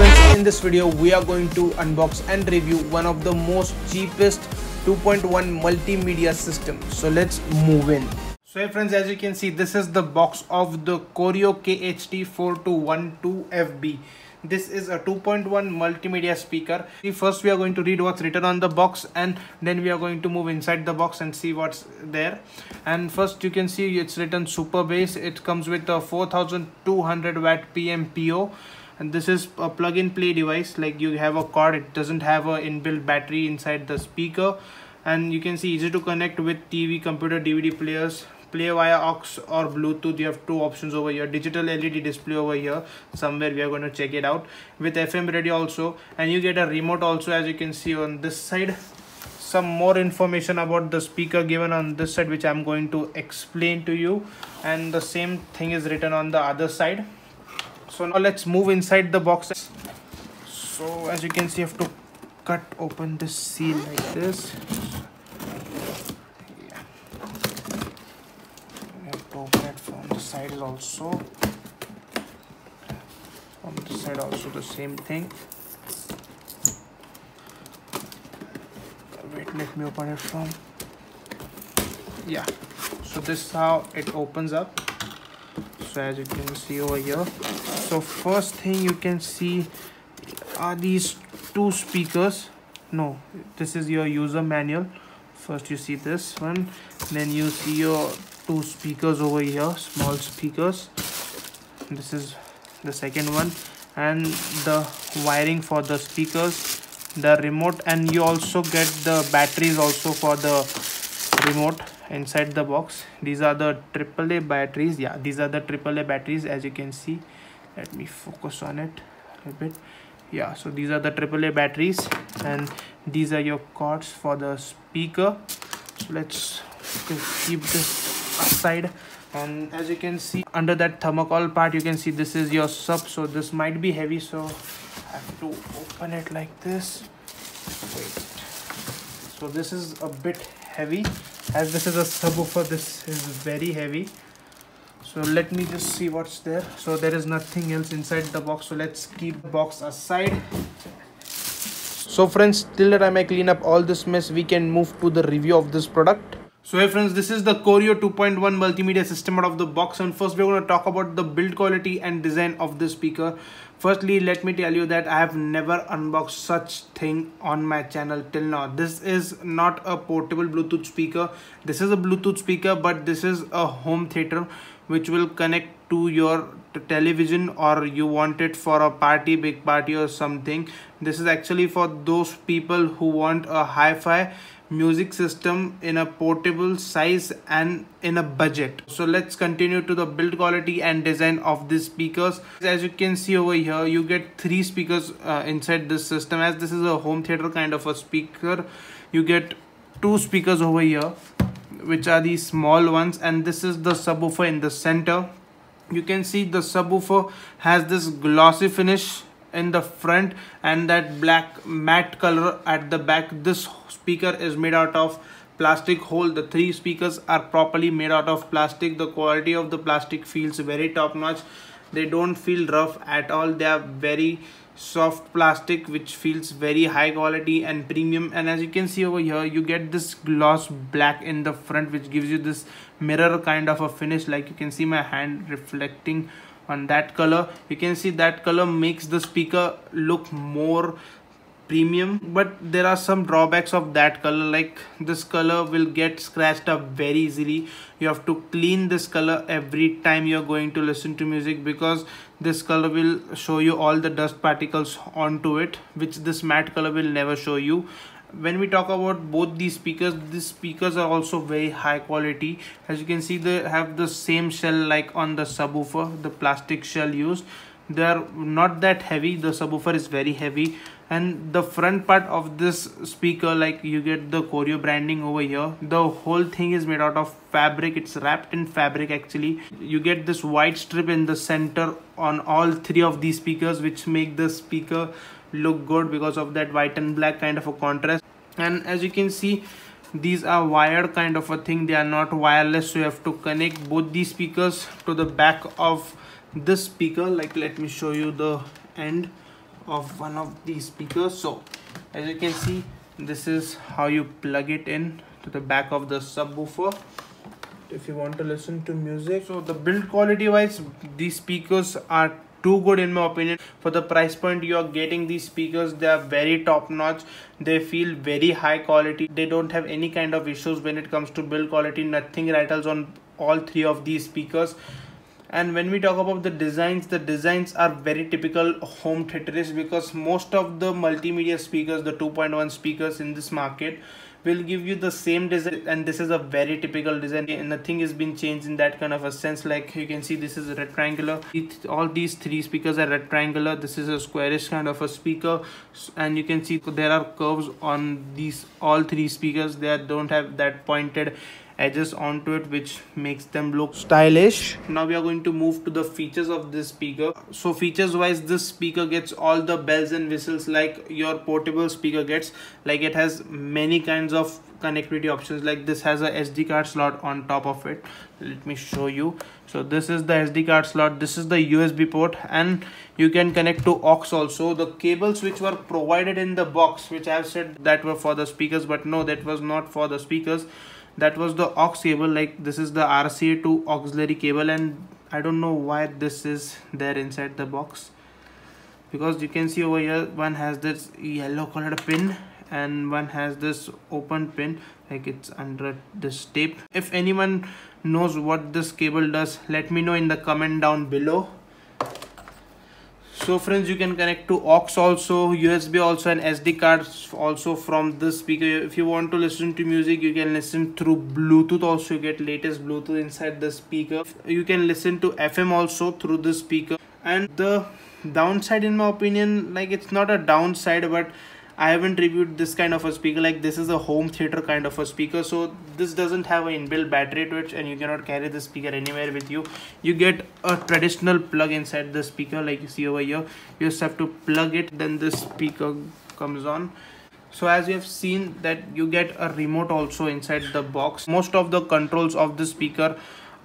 Friends, in this video we are going to unbox and review one of the most cheapest 2.1 multimedia system. So let's move in. So hey friends, as you can see, this is the box of the Koryo KHT4212FB. This is a 2.1 multimedia speaker. First we are going to read what's written on the box and then we are going to move inside the box and see what's there. And first you can see it's written super bass. It comes with a 4200 watt PMPO and this is a plug and play device like you have a cord it doesn't have a inbuilt battery inside the speaker and you can see easy to connect with tv computer dvd players play via aux or bluetooth you have two options over here. Digital led display over here. Somewhere we are going to check it out. With fm radio also. And you get a remote also as you can see on this side. Some more information about the speaker given on this side which i'm going to explain to you. And the same thing is written on the other side. So now let's move inside the box. So as you can see you have to cut open this seal like this yeah. you have to open it from also. On the side also the same thing. Wait let me open it from yeah. So this is how it opens up. So as you can see over here. So first thing you can see are these two speakers. No this is your user manual. First you see this one then you see your two speakers over here small speakers. This is the second one. And the wiring for the speakers the remote and you also get the batteries also for the remote inside the box. These are the AAA batteries. Yeah these are the AAA batteries as you can see. Let me focus on it a bit. Yeah so these are the AAA batteries and these are your cords for the speaker. So let's keep this aside and as you can see under that thermocol part you can see this is your sub so this might be heavy so I have to open it like this. Wait. So this is a bit heavy. As this is a subwoofer this is very heavy. So let me just see what's there. So there is nothing else inside the box so let's keep the box aside. So friends till that i may clean up all this mess we can move to the review of this product so hey friends, this is the Koryo 2.1 multimedia system out of the box and first we're going to talk about the build quality and design of this speaker. Firstly, let me tell you that I have never unboxed such thing on my channel till now. This is not a portable Bluetooth speaker. This is a Bluetooth speaker but this is a home theater which will connect to your television or you want it for a party big party or something this is actually for those people who want a hi-fi music system in a portable size and in a budget. So let's continue to the build quality and design of these speakers. As you can see over here you get three speakers uh, inside this system. As this is a home theater kind of a speaker you get two speakers over here which are the small ones and this is the subwoofer in the center you can see the subwoofer has this glossy finish in the front and that black matte color at the back. This speaker is made out of plastic hole the three speakers are properly made out of plastic. The quality of the plastic feels very top notch. They don't feel rough at all. They are very soft plastic which feels very high quality and premium. And as you can see over here you get this gloss black in the front which gives you this mirror kind of a finish like you can see my hand reflecting on that color. You can see that color makes the speaker look more premium but there are some drawbacks of that color like this color will get scratched up very easily. You have to clean this color every time you're going to listen to music because this color will show you all the dust particles onto it which this matte color will never show you when we talk about both these speakers these speakers are also very high quality. As you can see they have the same shell like on the subwoofer the plastic shell used. They are not that heavy. The subwoofer is very heavy. And the front part of this speaker like you get the Koryo branding over here the whole thing is made out of fabric. It's wrapped in fabric actually. You get this white strip in the center on all three of these speakers which make the speaker look good because of that white and black kind of a contrast. And as you can see these are wired kind of a thing. They are not wireless so you have to connect both these speakers to the back of this speaker. Like let me show you the end of one of these speakers. So as you can see this is how you plug it in to the back of the subwoofer. If you want to listen to music. So the build quality wise these speakers are too good in my opinion. For the price point you are getting these speakers they are very top notch. They feel very high quality. They don't have any kind of issues when it comes to build quality. Nothing rattles on all three of these speakers. And when we talk about the designs the designs are very typical home theaterish because most of the multimedia speakers the 2.1 speakers in this market will give you the same design and this is a very typical design and nothing has been changed in that kind of a sense. Like you can see this is rectangular. All these three speakers are rectangular. This is a squarish kind of a speaker. And you can see there are curves on these all three speakers. They don't have that pointed edges onto it which makes them look stylish. Now we are going to move to the features of this speaker. So features wise this speaker gets all the bells and whistles like your portable speaker gets. Like it has many kinds of connectivity options. Like this has a sd card slot on top of it. Let me show you. So this is the sd card slot. This is the usb port. And you can connect to aux also. The cables which were provided in the box which i have said that were for the speakers but no that was not for the speakers that was the aux cable like this is the RCA to auxiliary cable and I don't know why this is there inside the box. Because you can see over here one has this yellow colored pin and one has this open pin like it's under this tape. If anyone knows what this cable does let me know in the comment down below so friends you can connect to aux also usb also and sd cards also from this speaker. If you want to listen to music you can listen through bluetooth also. You get latest bluetooth inside the speaker. You can listen to fm also through this speaker. And the downside in my opinion like it's not a downside but I haven't reviewed this kind of a speaker like this is a home theater kind of a speaker so this doesn't have an inbuilt battery to it and you cannot carry the speaker anywhere with you. You get a traditional plug inside the speaker like you see over here. You just have to plug it then this speaker comes on. So as you have seen that you get a remote also inside the box. Most of the controls of the speaker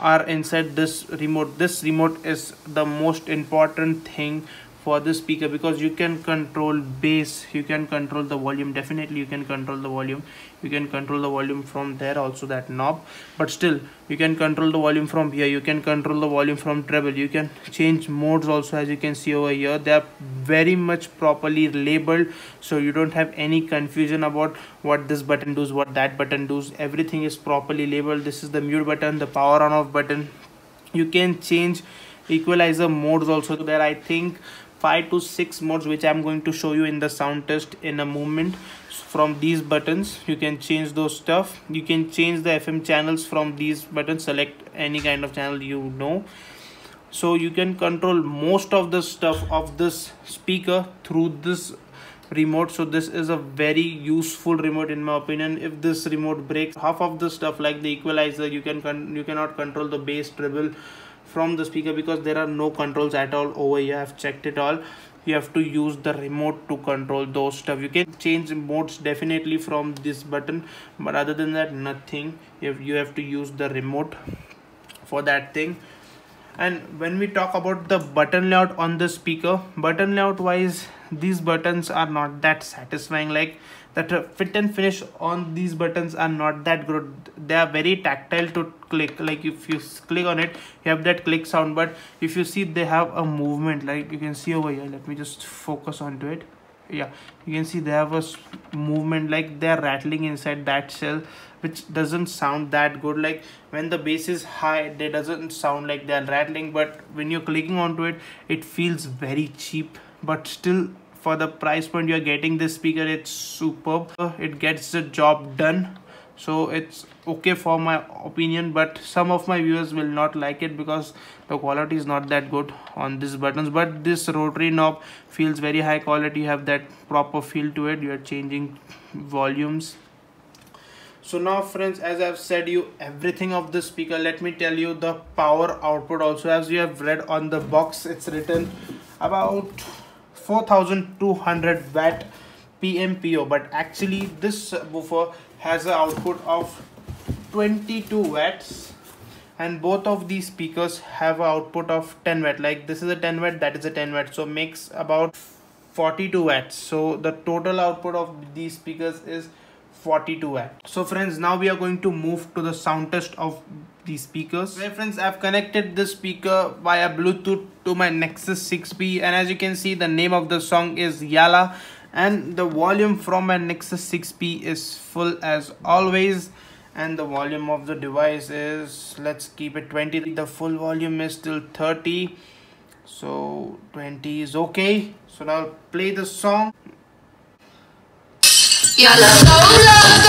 are inside this remote. This remote is the most important thing for this speaker because you can control bass you can control the volume definitely you can control the volume. You can control the volume from there also that knob. But still you can control the volume from here. You can control the volume from treble. You can change modes also as you can see over here. They are very much properly labeled so you don't have any confusion about what this button does what that button does. Everything is properly labeled. This is the mute button the power on off button. You can change equalizer modes also. There i think five to six modes which i'm going to show you in the sound test in a moment from these buttons. You can change those stuff. You can change the fm channels from these buttons. Select any kind of channel you know. So you can control most of the stuff of this speaker through this remote. So this is a very useful remote in my opinion. If this remote breaks half of the stuff like the equalizer you can con you cannot control the bass treble from the speaker because there are no controls at all. Over here i've checked it all. You have to use the remote to control those stuff. You can change modes definitely from this button but other than that nothing. If you have to use the remote for that thing. And when we talk about the button layout on the speaker button layout wise these buttons are not that satisfying. Like that uh, fit and finish on these buttons are not that good. They are very tactile to click. Like if you click on it you have that click sound but if you see they have a movement like you can see over here. Let me just focus onto it. Yeah you can see they have a movement like they're rattling inside that shell which doesn't sound that good. Like when the bass is high they doesn't sound like they're rattling but when you're clicking onto it it feels very cheap but still for the price point you're getting this speaker it's superb. It gets the job done. So it's okay for my opinion but some of my viewers will not like it because the quality is not that good on these buttons. But this rotary knob feels very high quality. You have that proper feel to it. You're changing volumes. So now friends as i've said you everything of the speaker let me tell you the power output also. As you have read on the box it's written about 4200 watt PMPO but actually this woofer has an output of 22 watts and both of these speakers have an output of 10 watt. Like this is a 10 watt that is a 10 watt so makes about 42 watts. So the total output of these speakers is 42 watt. So friends now we are going to move to the sound test of these speakers. Well friends i've connected this speaker via bluetooth to my nexus 6p and as you can see the name of the song is yala and the volume from my nexus 6p is full as always and the volume of the device is let's keep it 20 the full volume is still 30 so 20 is okay. So now play the song oh,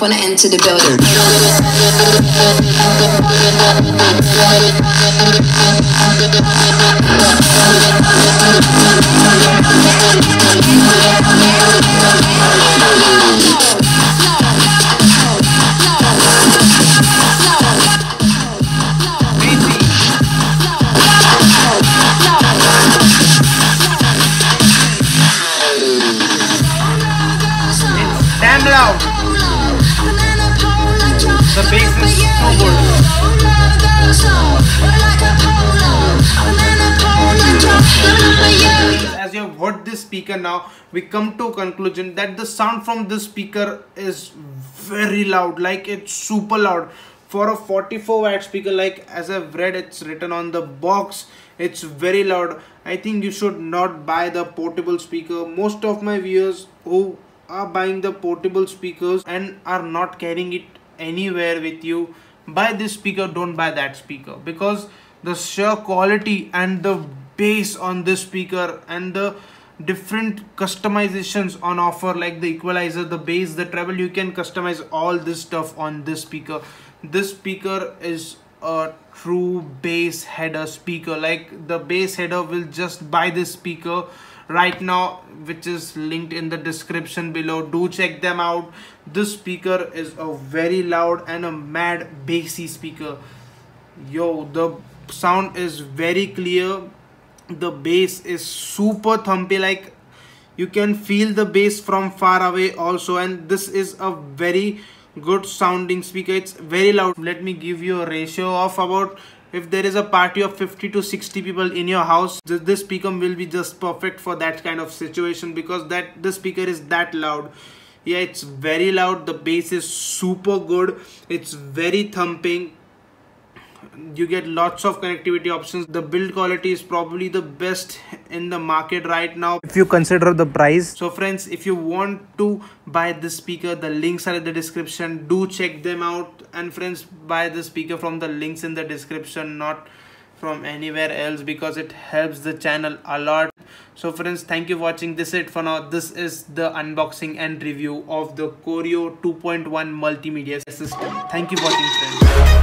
when I enter the building. Heard this speaker now, we come to a conclusion that the sound from this speaker is very loud, like it's super loud. For a 44 watt speaker, like as I've read, it's written on the box, it's very loud. I think you should not buy the portable speaker. Most of my viewers who are buying the portable speakers and are not carrying it anywhere with you buy this speaker don't buy that speaker because the sheer quality and the bass on this speaker and the different customizations on offer like the equalizer the bass the treble you can customize all this stuff on this speaker. This speaker is a true bass header speaker. Like the bass header will just buy this speaker right now which is linked in the description below. Do check them out. This speaker is a very loud and a mad bassy speaker. Yo the sound is very clear the bass is super thumpy like you can feel the bass from far away also and this is a very good sounding speaker. It's very loud. Let me give you a ratio of about if there is a party of 50 to 60 people in your house this speaker will be just perfect for that kind of situation because that the speaker is that loud. Yeah it's very loud. The bass is super good. It's very thumping you get lots of connectivity options. The build quality is probably the best in the market right now. If you consider the price. So friends if you want to buy this speaker the links are in the description. Do check them out. And friends buy the speaker from the links in the description not from anywhere else because it helps the channel a lot. So friends thank you for watching. This is it for now. This is the unboxing and review of the Koryo 2.1 multimedia system. Thank you for watching friends